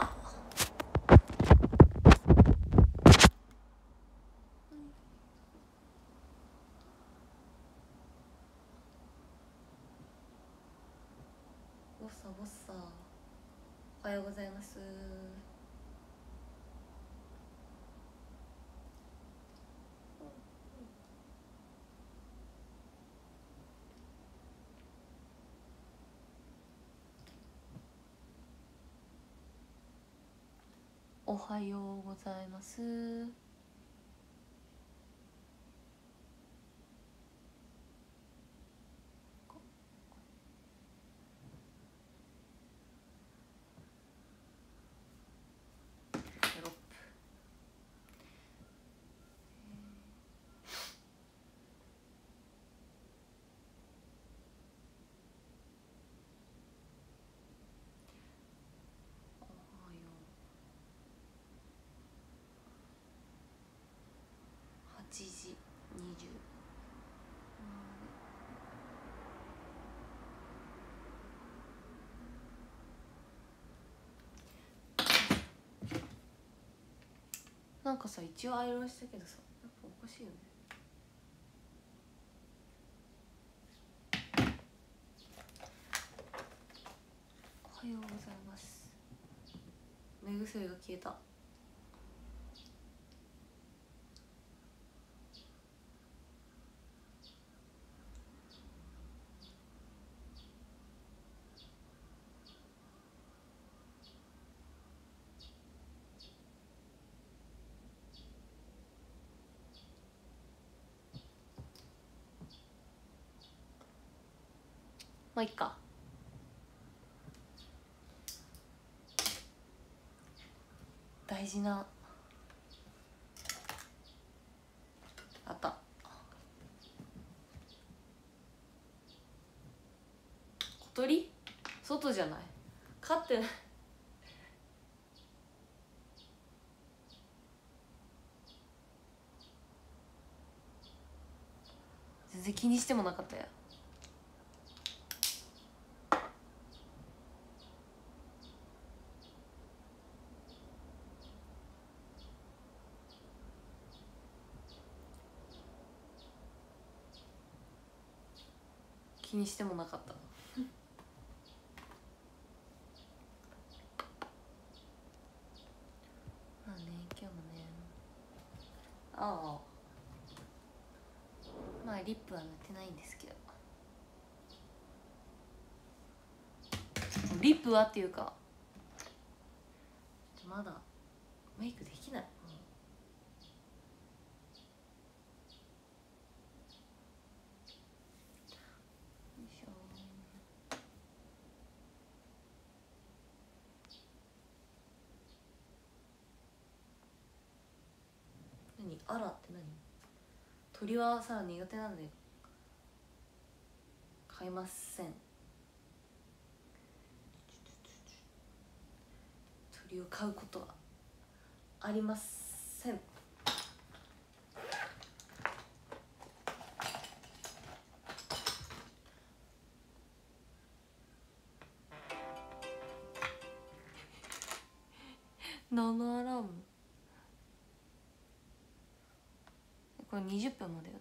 あ。ボッサボッサおはようございます。おはようございますテロップおはよう8時20なんかさ一応アイロンしたけどさやっぱおかしいよね。おはようございます。目薬が消えた。まあいっか大事な。あった。小鳥？外じゃない。飼ってない。全然気にしてもなかったよ気にしてもなかった。まあね今日もねああ。まあリップは塗ってないんですけど。リップはっていうか。まだメイクできないしょ何あらって何鳥はさ苦手なので買いません。鳥を買うことはありません。何のアラームこれ20分までよね。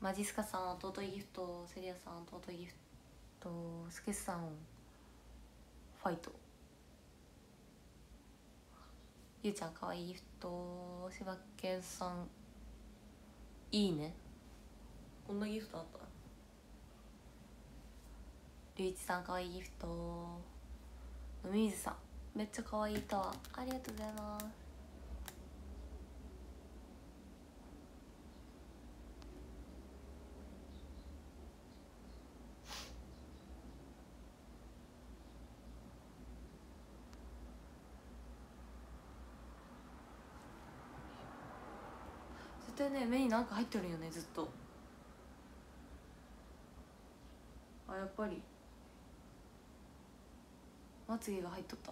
マジスカさん弟いギフトセリアさん弟いギフトスケスさんファイト。ゆうちゃんかわいいギフトしばけさん。いいね。こんなギフトあった？りゅういちさんかわいいギフト。のみみずさん。めっちゃかわいいとありがとうございます。絶対ね目になんか入ってるよねずっとあやっぱり。まつげが入っとった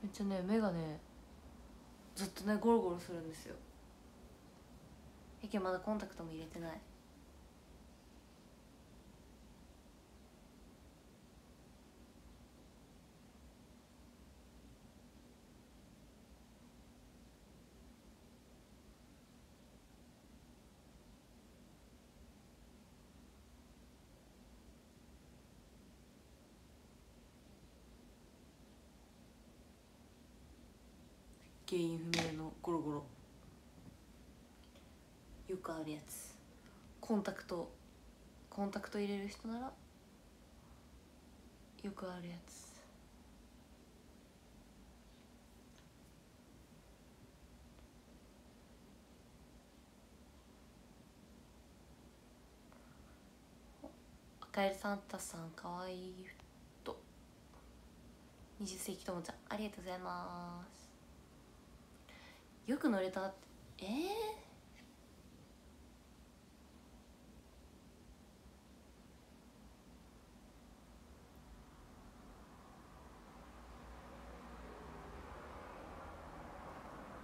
めっちゃね目がねずっとねゴロゴロするんですよ。やけんまだコンタクトも入れてない。原因不明のゴロゴロ。よくあるやつ。コンタクト。コンタクト入れる人なら。よくあるやつ。赤エルサンタさんかわいい。と。20世紀ともちゃんありがとうございます。よく乗れたえー、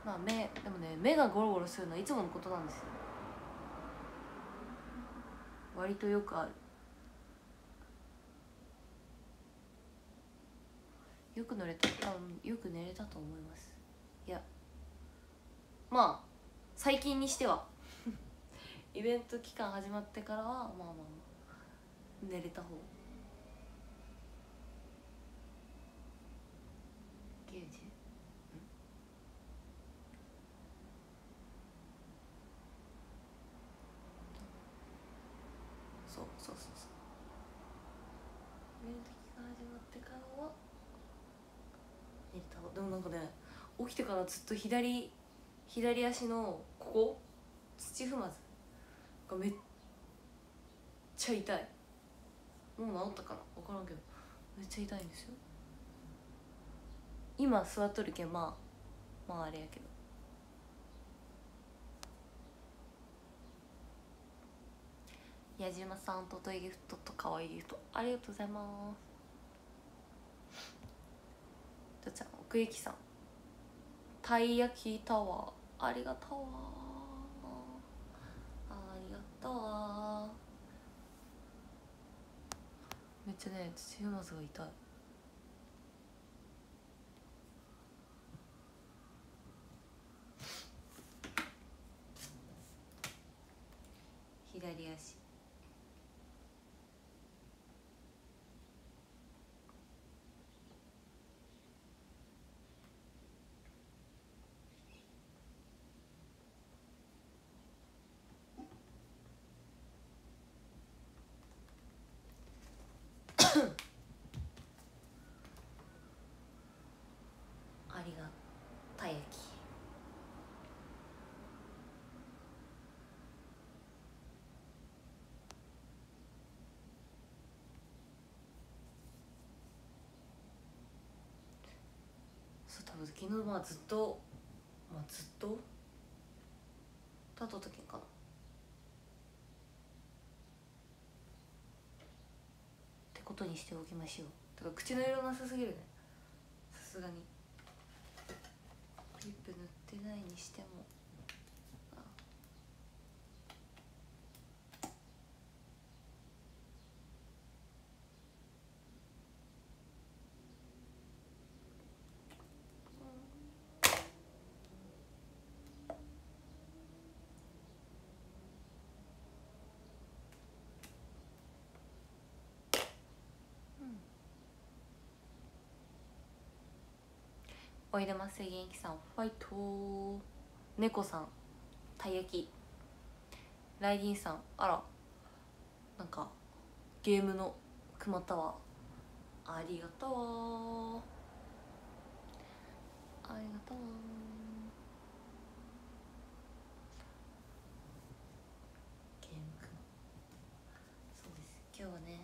まあ目でもね目がゴロゴロするのはいつものことなんですよ。割とよくある。よく乗れた。多分よく寝れたと思います。まあ最近にしては。イベント期間始まってからはまあまあまあ寝れた方。90そうそうそうそう。イベント期間始まってからは寝れた方。でもなんかね起きてからずっと左左足のここ土踏まず。がめっちゃ痛い。もう治ったかな？分からんけど。めっちゃ痛いんですよ。今座っとるけんまあまああれやけど。矢島さんとといギフトとかわいいギフトありがとうございます。とちゃん奥行きさん。たい焼きタワーありがとうありがとうめっちゃね土踏まずが痛い左足ありがた焼き昨日まあずっとまあずっと？だった時かな。ってことにしておきましょう。だから口の色なさすぎるね。さすがに。リップ塗ってないにしてもあおいでます元気さんファイト。猫さんたい焼き。ライディンさんあらなんかゲームのくまったわ。ありがとう。ありがとう。ゲームくまそうです。今日はね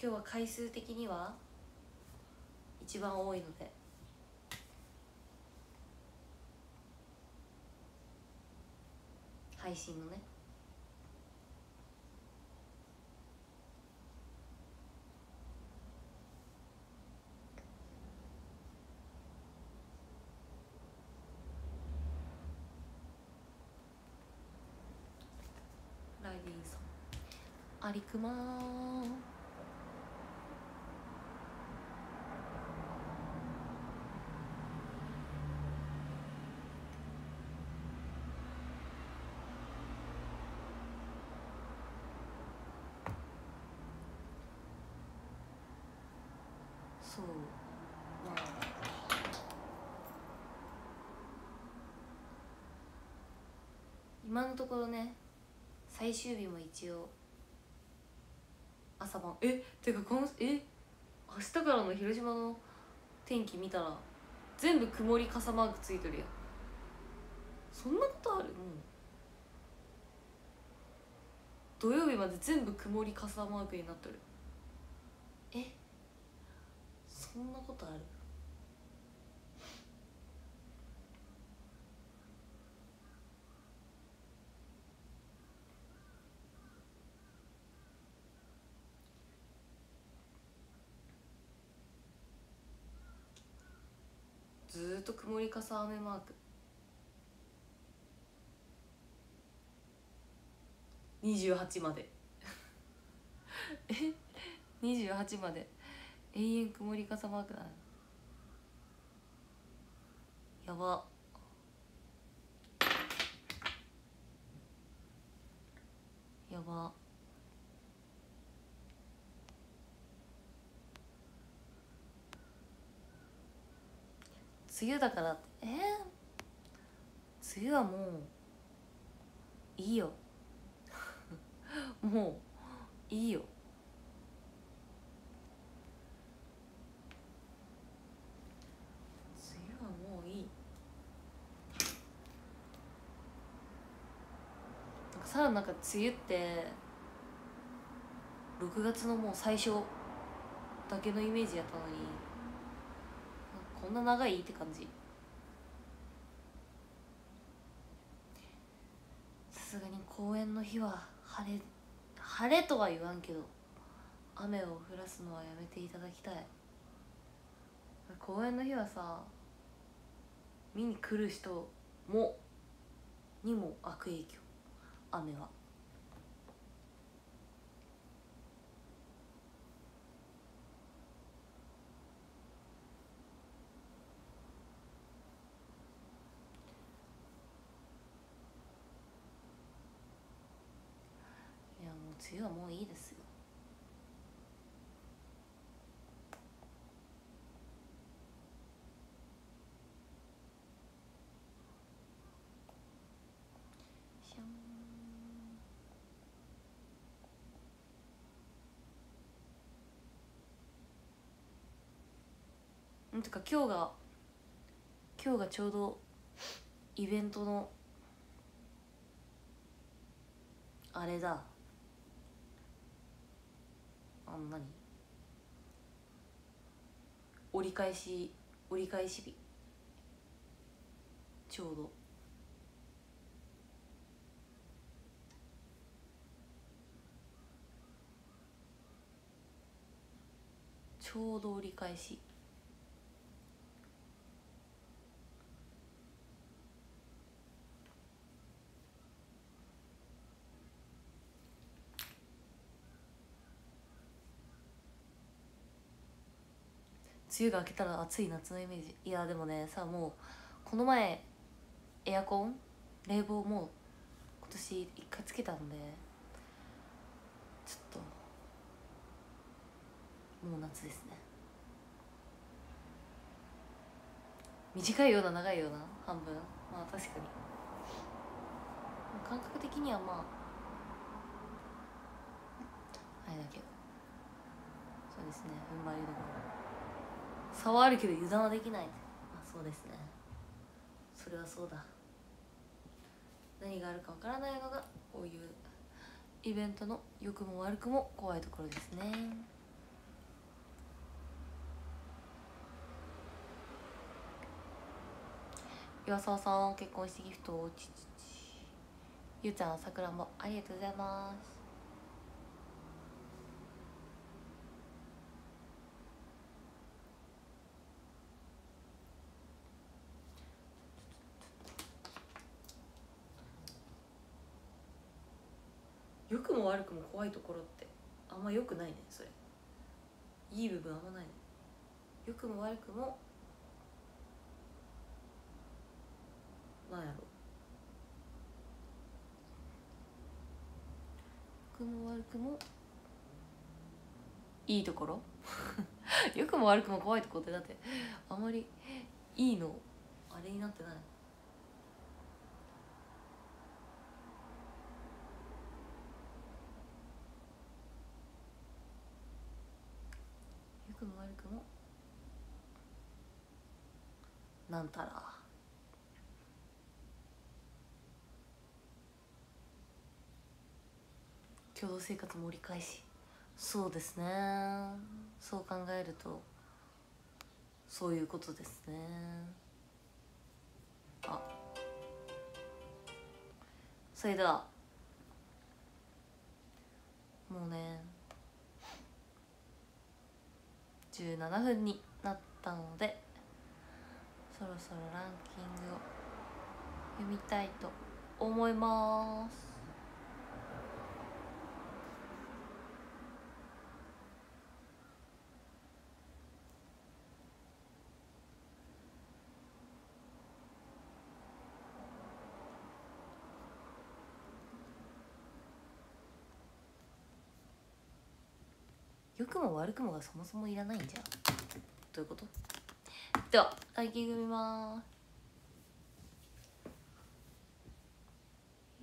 今日は回数的には一番多いので。配信のね。ライディーさん。ありくまそうまあ今のところね最終日も一応朝晩。えてかこのえ明日からの広島の天気見たら全部曇り傘マークついてるやん。そんなことある？もう。土曜日まで全部曇り傘マークになってる。え？そんなことある？ずっと曇り傘雨マーク。28まで。え？28まで。永遠曇り傘マークだなやば。やば。梅雨だからって。えー、梅雨はもういいよ。もういいよ梅雨はもういいなんかさなんか梅雨って6月のもう最初だけのイメージやったのにこんな長いって感じ。さすがに公園の日は晴れ晴れとは言わんけど雨を降らすのはやめていただきたい。公園の日はさ見に来る人もにも悪影響。雨は。いやもう梅雨はもういいですよんてか今日が今日がちょうどイベントのあれだ。あの何？折り返し折り返し日。ちょうど。ちょうど折り返し。梅雨が明けたら暑い夏のイメージ。いやでもねさもうこの前エアコン冷房もう今年一回つけたんでちょっともう夏ですね。短いような長いような半分。まあ確かに。感覚的にはまああれだけど。そうですね踏ん張りどころ。差はあるけど油断はできない。あそうですね。それはそうだ。何があるかわからないのがこういうイベントの良くも悪くも怖いところですね。岩沢さん結婚してギフトをちちちゆうちゃんさくらんぼありがとうございます。悪くも怖いところってあんま良くないねそれ。いい部分あんまないね良くも悪くもなんやろ。良くも悪くもいいところ？良くも悪くも怖いところってだってあまりいいのあれになってない良くも悪くもなんたら。共同生活も折り返し。そうですね。そう考えるとそういうことですね。あ。それでは。もうね。17分になったので。そろそろランキングを読みたいと思います。良くも悪くもがそもそもいらないんじゃん。どういうこと？ではランキング見ます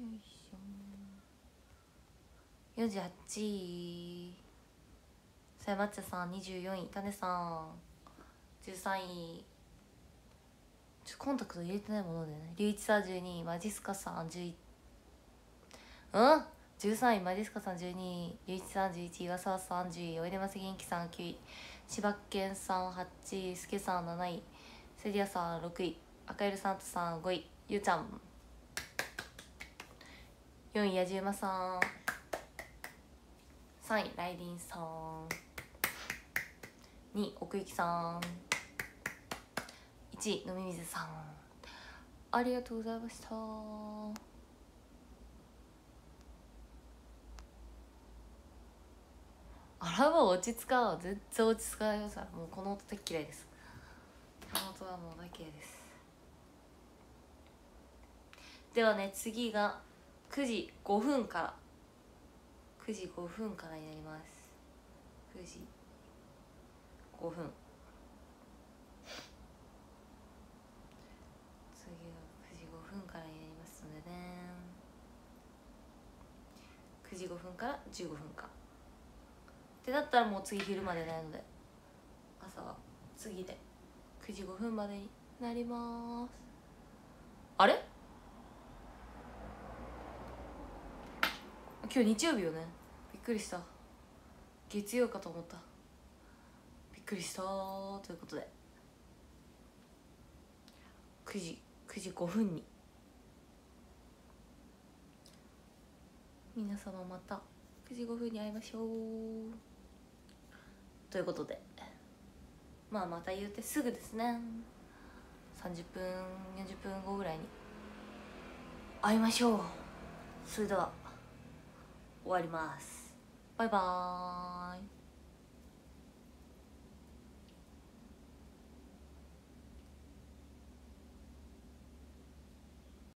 よいしょ48位さやまっちゃさん。24位タネさん13位ちょコンタクト入れてないものでね龍一さん12位マジスカさん11うん。13位マジスカさん12位龍一さん11位岩沢さん10位おいでます元気さん。9位柴犬さん8位すけさん7位セリアさん6位赤色サンタさん5位ゆうちゃん。4位やじうまさん。3位ライディンさん。2位奥行さん。1位飲み水さん。ありがとうございました。あらもう落ち着かん全然落ち着かないよさ。もうこの音大嫌いです。この音はもう大嫌いです。ではね次が9時5分から。9時5分からになります。9時5分。次が9時5分からになりますのでね。9時5分から15分間ってなったらもう次昼までないので。朝は。次で。9時5分までになります。あれ？今日日曜日よね。びっくりした。月曜かと思った。びっくりした。ということで。9時9時5分に。皆様また。9時5分に会いましょう。ということで。まあまた言うてすぐですね。30分40分後ぐらいに。会いましょう。それでは終わります。バイバーイ。